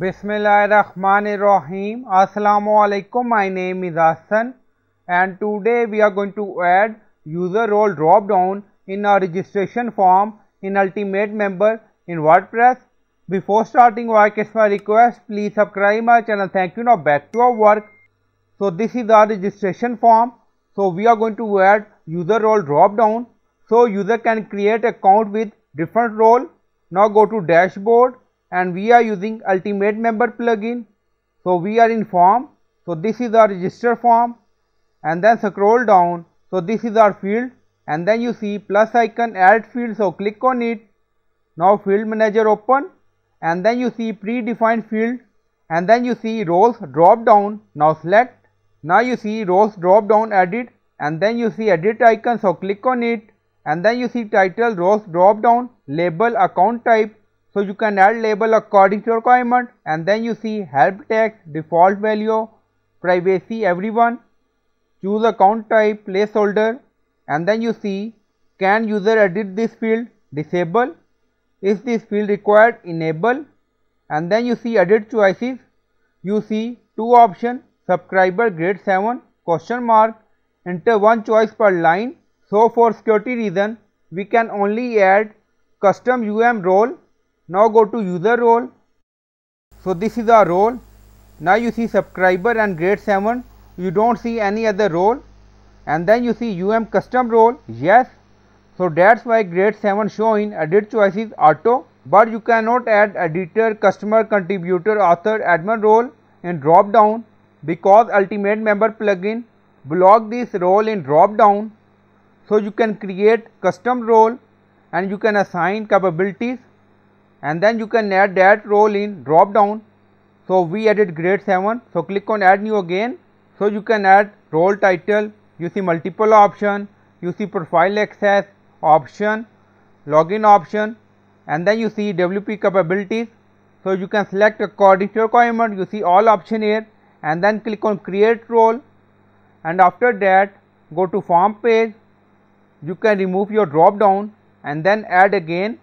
Bismillahirrahmanirrahim. Assalamu alaikum. My name is Hassan and today we are going to add user role drop down in our registration form in Ultimate Member in WordPress. Before starting work, it's my request please subscribe my channel. Thank you. Now back to our work. So this is our registration form. So we are going to add user role drop down. So user can create account with different role. Now go to dashboard and we are using ultimate member plugin. So we are in form. So this is our register form. And then scroll down. So this is our field. And then you see plus icon add field. So click on it. Now field manager open. And then you see predefined field. And then you see roles drop down. Now select. Now you see roles drop down edit and then you see edit icon. So click on it. And then you see title roles drop down label account type so you can add label according to your requirement and then you see help text, default value, privacy everyone, choose account type, placeholder and then you see can user edit this field, disable, is this field required, enable. And then you see edit choices, you see two option subscriber grade 7 question mark enter one choice per line. So for security reason we can only add custom UM role now go to user role. So this is our role. Now you see subscriber and grade 7. You don't see any other role. And then you see UM custom role. Yes. So that's why grade 7 showing edit choices auto. But you cannot add editor, customer, contributor, author, admin role in drop down because ultimate member plugin block this role in drop down. So you can create custom role and you can assign capabilities and then you can add that role in drop down. So we added grade 7. So click on add new again. So you can add role title, you see multiple option, you see profile access option, login option and then you see WP capabilities. So you can select according to requirement, you see all option here and then click on create role and after that go to form page, you can remove your drop down and then add again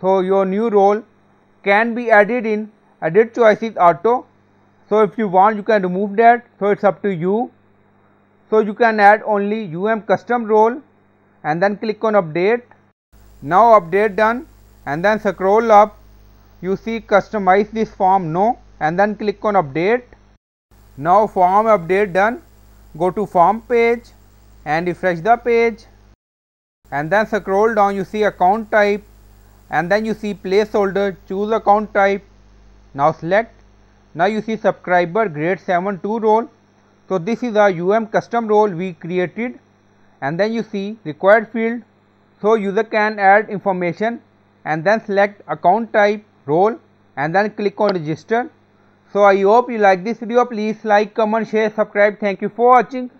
so, your new role can be added in edit choices auto. So, if you want you can remove that. So, it is up to you. So, you can add only UM custom role and then click on update. Now, update done and then scroll up you see customize this form no and then click on update. Now, form update done go to form page and refresh the page and then scroll down you see account type and then you see placeholder choose account type now select. Now you see subscriber grade 7 2 role. So this is a um custom role we created. And then you see required field. So user can add information and then select account type role and then click on register. So i hope you like this video. Please like comment share subscribe. Thank you for watching